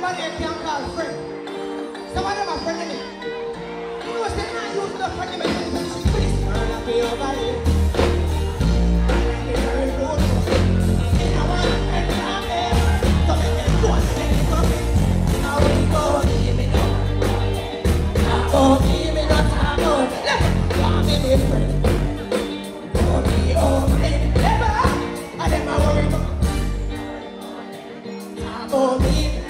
Somebody can call a friend. Some of friend, are friendly. You know, say, I use the friendly meditation. Please, turn up your body. Oh, me.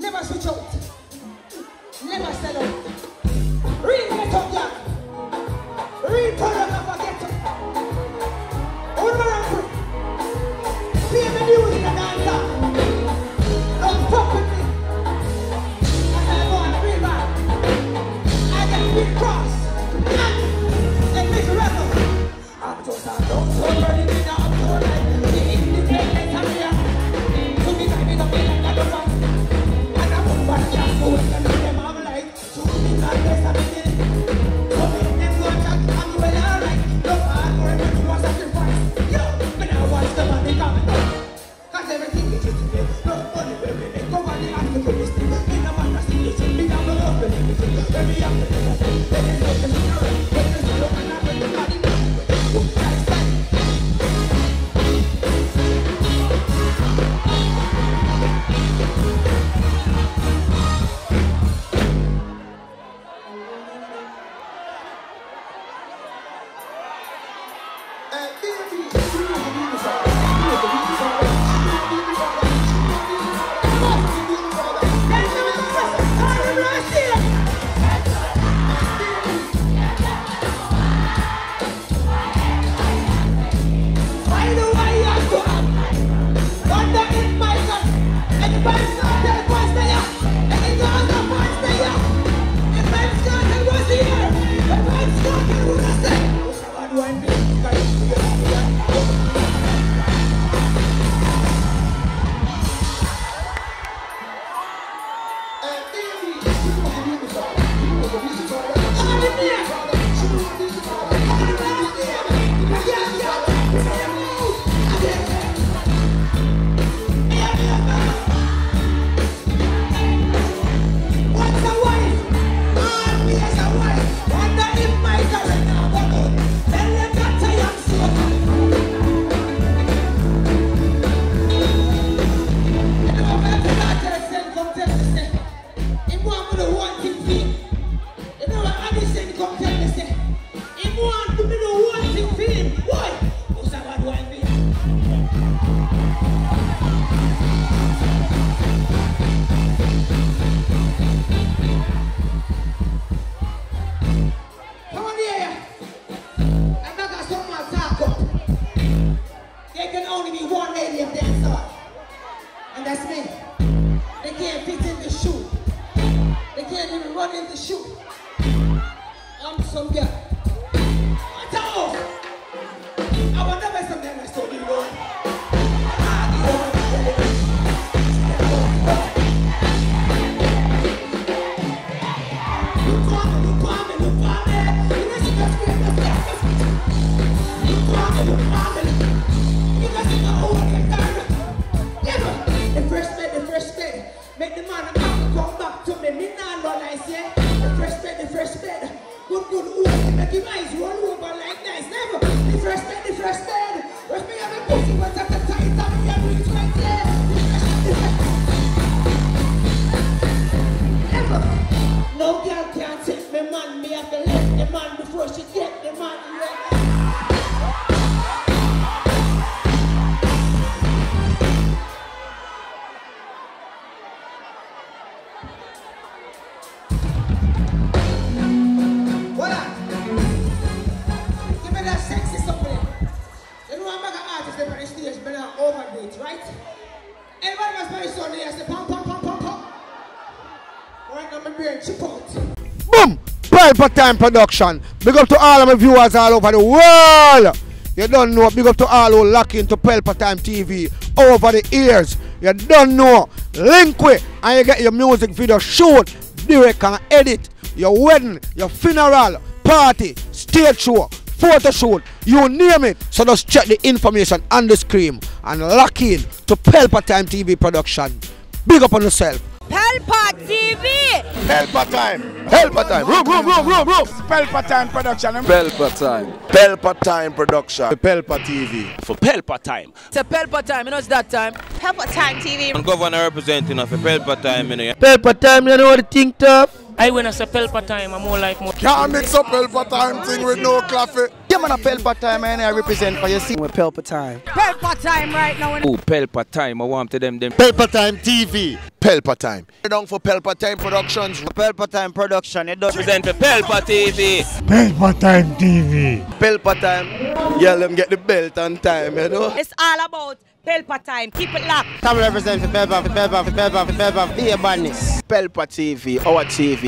Never switch out. Never sell out. Read my talk. 你是否认真 listen, come tell me, if you want to be the one thing for why? Some girl. Lord. Look on look on me, look on me. You overdo right? Everybody must very soon here say pam pam pam pam pam. Right now my brain chip out. Boom! Pelpa Time Production. Big up to all of my viewers all over the world. You don't know. Big up to all who lock into Pelpa Time TV over the years. You don't know. Link with and you get your music video shoot, direct and edit. Your wedding, your funeral, party, stage show, photo shoot, you name it. So just check the information on the screen and lock in to Pelpa Time TV Production. Big up on yourself. Pelpa TV. Pelpa Time. Pelpa Time. Room, room, room, room, room. Pelpa Time Production. Pelpa Time. Pelpa Time Production. Pelpa TV. For Pelpa Time. It's a Pelpa time, you know it's that time. Pelpa Time TV. I'm governor representing of Pelpa Time, you know. Pelpa Time, you know what the think tough? I when I say Pelpa time, I'm more like more. Can't mix up Pelpa Time thing with no coffee. Yeah, man, a Pelpa Time, and I represent for you. See, with Pelpa Time. Pelpa Time right now. Oh, Pelpa Time. I want to them them. Pelpa Time TV. Pelpa Time. Down for Pelpa Time Productions. Pelpa Time Production. It does Represent for Pelpa TV. Pelpa Time TV. Pelpa Time. Yeah, let them get the belt on time, you know. It's all about Pelpa Time. Keep it locked. Come represent for Pelpa, for Pelpa, for Pelpa, for Pelpa, for the badness. Pelpa TV, our TV.